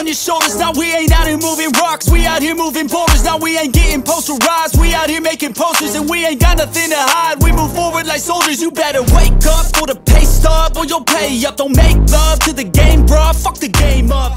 on your shoulders. Now we ain't out here moving rocks. We out here moving boulders. Now we ain't getting posterized We out here making posters And we ain't got nothing to hide. We move forward like soldiers. You better wake up for the pay stub Or you'll pay up. Don't make love to the game, bruh. Fuck the game up up